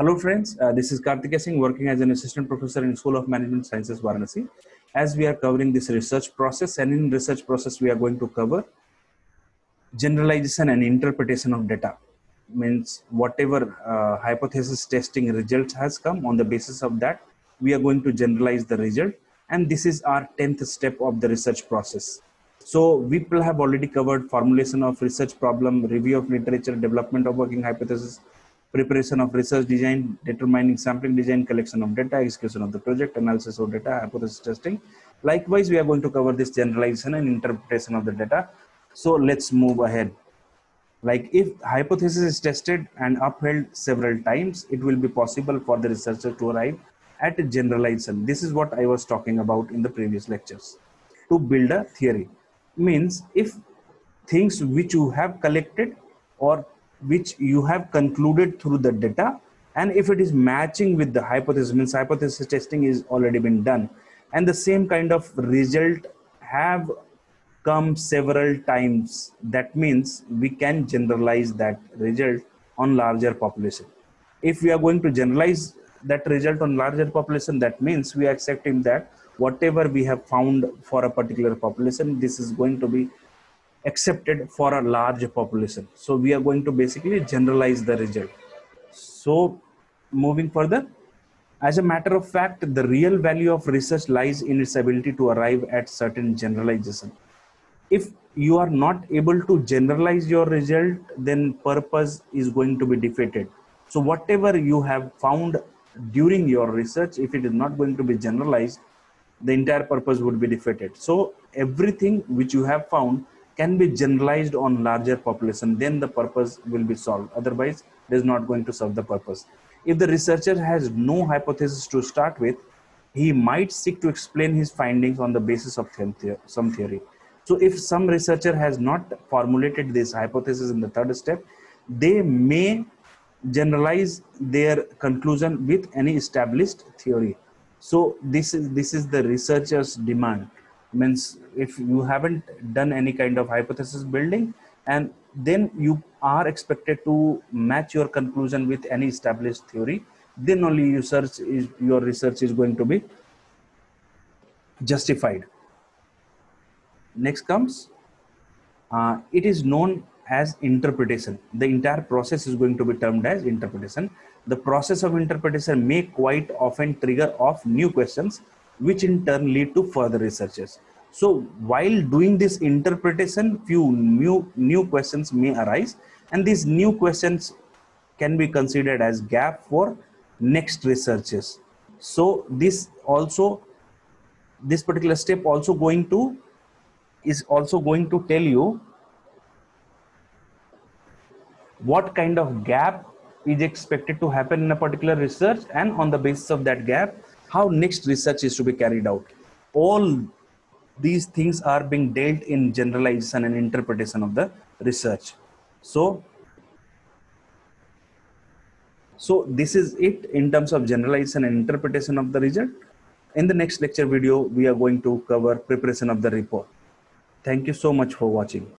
Hello friends, uh, this is Kartikeya Singh working as an assistant professor in School of Management Sciences Varanasi. As we are covering this research process and in research process we are going to cover generalization and interpretation of data. Means whatever uh, hypothesis testing results has come on the basis of that we are going to generalize the result and this is our 10th step of the research process. So we will have already covered formulation of research problem, review of literature, development of working hypothesis, preparation of research design, determining sampling design, collection of data, execution of the project, analysis of data, hypothesis testing. Likewise, we are going to cover this generalization and interpretation of the data. So let's move ahead. Like if hypothesis is tested and upheld several times, it will be possible for the researcher to arrive at a generalization. This is what I was talking about in the previous lectures. To build a theory means if things which you have collected or which you have concluded through the data. And if it is matching with the hypothesis means hypothesis testing is already been done. And the same kind of result have come several times. That means we can generalize that result on larger population. If we are going to generalize that result on larger population that means we are accepting that whatever we have found for a particular population this is going to be accepted for a large population. So we are going to basically generalize the result. So moving further as a matter of fact the real value of research lies in its ability to arrive at certain generalization. If you are not able to generalize your result then purpose is going to be defeated. So whatever you have found during your research if it is not going to be generalized the entire purpose would be defeated. So everything which you have found can be generalized on larger population then the purpose will be solved. Otherwise it is not going to serve the purpose. If the researcher has no hypothesis to start with he might seek to explain his findings on the basis of some theory. So if some researcher has not formulated this hypothesis in the third step they may generalize their conclusion with any established theory. So this is this is the researcher's demand means if you haven't done any kind of hypothesis building and then you are expected to match your conclusion with any established theory then only your search is your research is going to be justified. Next comes uh, it is known as interpretation. The entire process is going to be termed as interpretation. The process of interpretation may quite often trigger off new questions which in turn lead to further researches. So while doing this interpretation, few new, new questions may arise and these new questions can be considered as gap for next researches. So this also, this particular step also going to, is also going to tell you what kind of gap is expected to happen in a particular research and on the basis of that gap how next research is to be carried out. All these things are being dealt in generalization and interpretation of the research. So, so this is it in terms of generalization and interpretation of the result. In the next lecture video, we are going to cover preparation of the report. Thank you so much for watching.